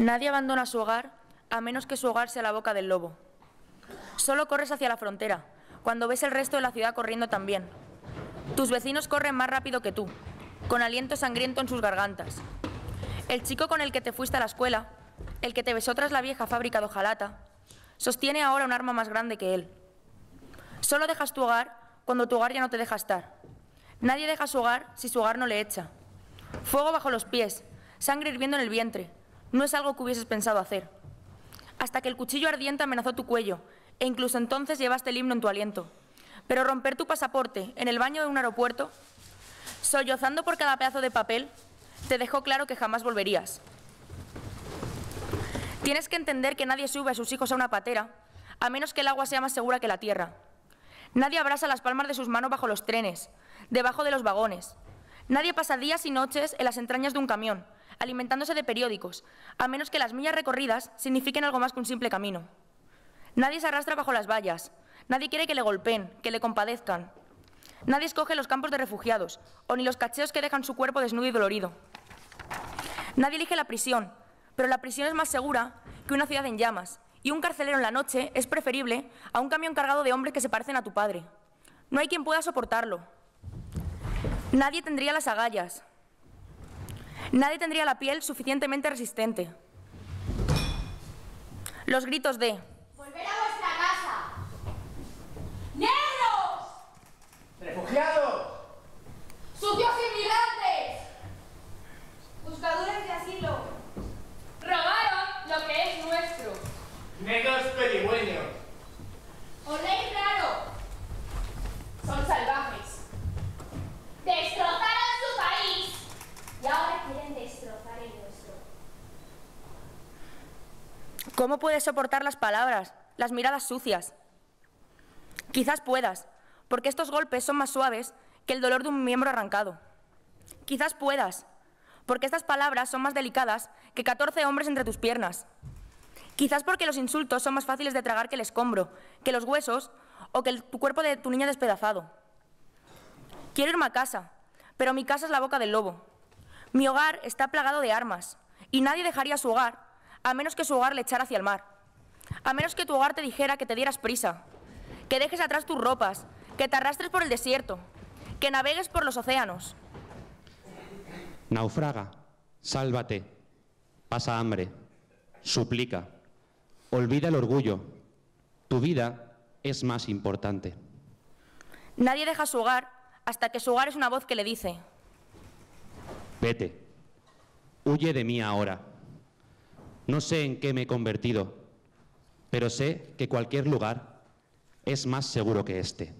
Nadie abandona su hogar a menos que su hogar sea la boca del lobo. Solo corres hacia la frontera, cuando ves el resto de la ciudad corriendo también. Tus vecinos corren más rápido que tú, con aliento sangriento en sus gargantas. El chico con el que te fuiste a la escuela, el que te besó tras la vieja fábrica de hojalata, sostiene ahora un arma más grande que él. Solo dejas tu hogar cuando tu hogar ya no te deja estar. Nadie deja su hogar si su hogar no le echa. Fuego bajo los pies, sangre hirviendo en el vientre. No es algo que hubieses pensado hacer. Hasta que el cuchillo ardiente amenazó tu cuello, e incluso entonces llevaste el himno en tu aliento. Pero romper tu pasaporte en el baño de un aeropuerto, sollozando por cada pedazo de papel, te dejó claro que jamás volverías. Tienes que entender que nadie sube a sus hijos a una patera, a menos que el agua sea más segura que la tierra. Nadie abraza las palmas de sus manos bajo los trenes, debajo de los vagones. Nadie pasa días y noches en las entrañas de un camión, alimentándose de periódicos, a menos que las millas recorridas signifiquen algo más que un simple camino. Nadie se arrastra bajo las vallas, nadie quiere que le golpeen, que le compadezcan. Nadie escoge los campos de refugiados, o ni los cacheos que dejan su cuerpo desnudo y dolorido. Nadie elige la prisión, pero la prisión es más segura que una ciudad en llamas, y un carcelero en la noche es preferible a un camión cargado de hombres que se parecen a tu padre. No hay quien pueda soportarlo. Nadie tendría las agallas. Nadie tendría la piel suficientemente resistente. Los gritos de ¡Volver a vuestra casa! ¡Negros! ¡Refugiados! ¡Sucios inmigrantes! ¿Cómo puedes soportar las palabras, las miradas sucias? Quizás puedas, porque estos golpes son más suaves que el dolor de un miembro arrancado. Quizás puedas, porque estas palabras son más delicadas que 14 hombres entre tus piernas. Quizás porque los insultos son más fáciles de tragar que el escombro, que los huesos o que el- tu cuerpo de tu niña despedazado. Quiero irme a casa, pero mi casa es la boca del lobo. Mi hogar está plagado de armas y nadie dejaría su hogar a menos que su hogar le echara hacia el mar. A menos que tu hogar te dijera que te dieras prisa, que dejes atrás tus ropas, que te arrastres por el desierto, que navegues por los océanos. Naufraga, sálvate, pasa hambre, suplica, olvida el orgullo. Tu vida es más importante. Nadie deja su hogar hasta que su hogar es una voz que le dice, Vete, huye de mí ahora. No sé en qué me he convertido, pero sé que cualquier lugar es más seguro que este.